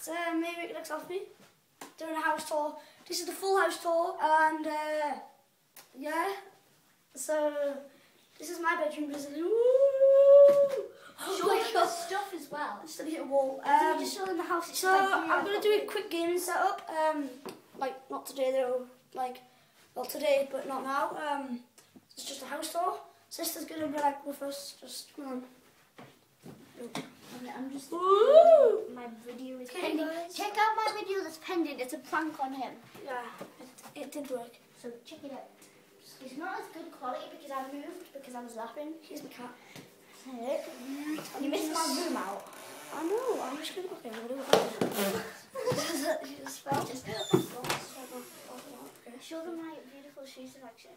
It's uh, me, Rick Looks Off Me, doing a house tour. This is the full house tour, and uh, yeah, so this is my bedroom. Ooh, oh Show my god, stuff as well. I just hit a wall. Um, Um, just show them the house. So like, I'm gonna do a quick gaming setup. Um, like not today though. Like well today, but not now. Um, it's just a house tour. Sister's gonna be like with us. Just come on. I'm just. Ooh. My video is Okay, pending. guys. Check out my video that's pending. It's a prank on him. Yeah, it, it did work. So check it out. It's not as good quality because I moved because I was laughing. Here's my cat. You missed my room out. I know. I'm just gonna look at it. She just fell. Just Okay. show them my beautiful shoe selection.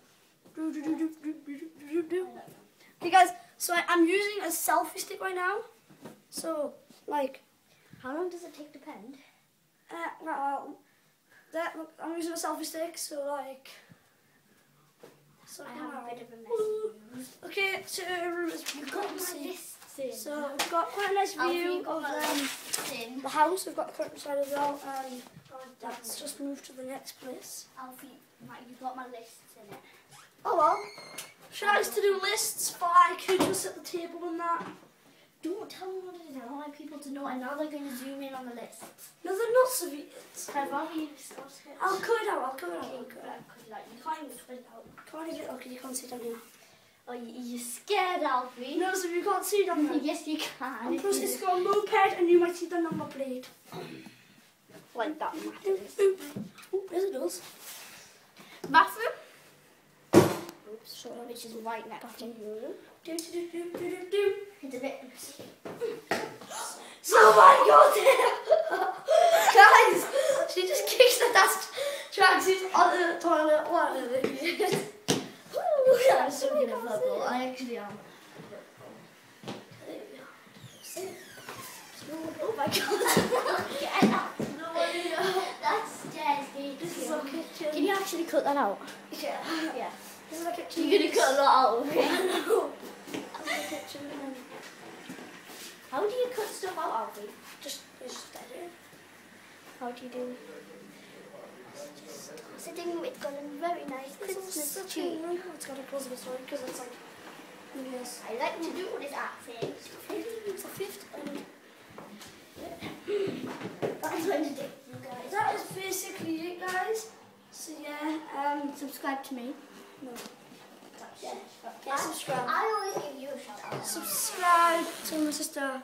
Okay, guys. So I, I'm using a selfie stick right now. So like, How long does it take to pen? uh, well, that I'm using a selfie stick. So like, so I have a bit of a mess. Okay, so room You you got can my see. lists in. So we've got quite a nice view you got of um, the house. We've got the countryside as well, and let's just move to the next place. Alfie, my, you got my lists in it. Oh well. Should I to do lists like who to sit at the table and that? Don't tell them what it is. I don't like people to know, and now they're going to zoom in on the lists. No, they're not severe. I'd rather you discuss it. I'll cut it out. I'll cut it out. I'll cut it out. Like, you can't even print out. Can't even. Okay, you can't see down here. Oh, you, you're scared, Alfie. No, so you can't see down here. Yes, you can. And plus, it's got a moped, and you might see the number plate. like that. Oop, oop, yes, it does. Bathroom. Oops, sorry. Which is right next to you. Do, do, do, do, do, do. It's a bit. Oh my god! Guys, she just kicked the dust tracksuit on the toilet. What idiot. I'm so good at football. I actually am. Oh my god. Get out. No idea. That's stairs. This is our kitchen. Can you actually cut that out? Yeah. Yeah. This is our kitchen. You're gonna cut a lot out of it. know. That's our kitchen. and How do you cut stuff out, Alfie? Just, just dead here. How do you do? Sitting with Colin, very nice. It's Christmas such tree. a It's got a of a story because it's like, yes. I like to do this accent. It's a fifth. Um, That's to you guys. that is basically it, guys. So yeah, um, Subscribe to me. no. Yeah. Yeah, subscribe. I always give you a shout out. Subscribe to my sister,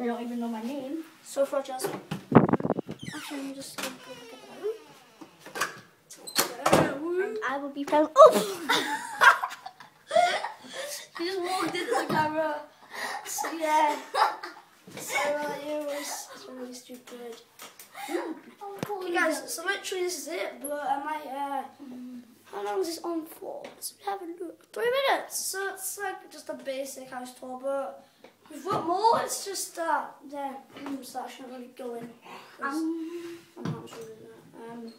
They don't even know my name. Sophie Rogers. Actually, I'm just gonna go look at that. I will be playing. Oh! He just walked into the camera. So yeah. So uh, it was really stupid. Okay guys, so literally this is it, but I might uh how long is this on for? Let's have a look. Three minutes. So it's like just a basic house tour, but we've got more, it's just that the rooms that shouldn't really go in. Um, I'm not sure that. Um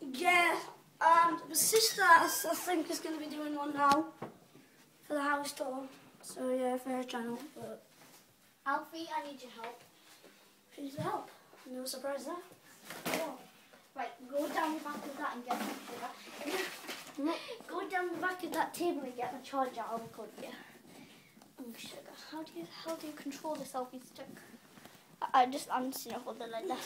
Yeah, and my sister I think is gonna be doing one now for the house tour. So yeah, for her channel, but Alfie, I need your help. she needs help. No surprise there. Oh. Right, go down the back of that and get my. Go down the back of that table and get my charger. I'll record you. Oh, sugar. How do you how do you control the selfie stick? I, I just I'm just gonna hold it like that.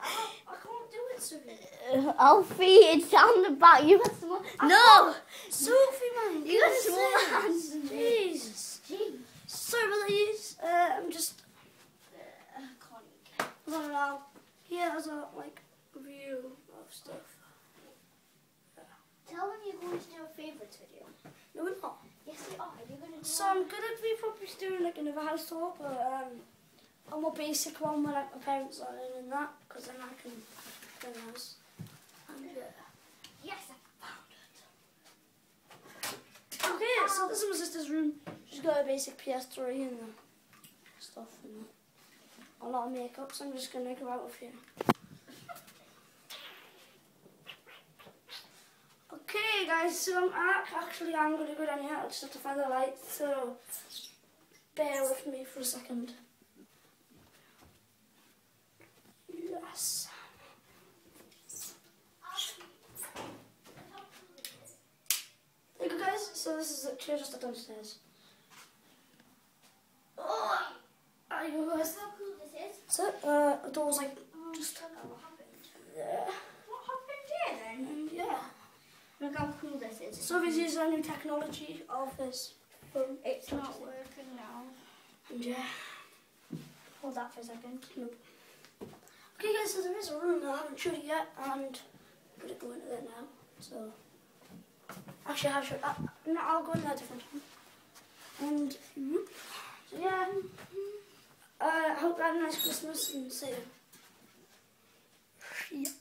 I can't do it, Sophie. Uh, Alfie, it's on the back. You got small. No, Sophie, man. you got small hands. Jesus. Jeez. Sorry about that. Uh, I'm just. Uh. I don't know. Here's a like view of stuff. Tell them you're going to do a favourites video. Are. You're going to do So I'm gonna be probably doing like another house tour, but um, a more basic one where like my parents are in and that, because then I can in the house. Yeah. Yes, I found it. Okay, so this is my sister's room. She's got a basic PS3 and stuff and a lot of makeup, so I'm just gonna go out with you. guys, so I'm actually I'm gonna go down here, I just have to find the light, so bear with me for a second. Yes. There you go guys, so this is literally just downstairs. Oh! There you go guys. So, uh, the door's like So this is our new technology of this phone. It's not working now. Yeah. Hold that for a second. Okay guys, so there is a room that I haven't showed you yet and I'm gonna go into there now. So actually I'll show uh, no, I'll go in there a different time. And so yeah. Uh, I hope you had a nice Christmas and see you. Yeah.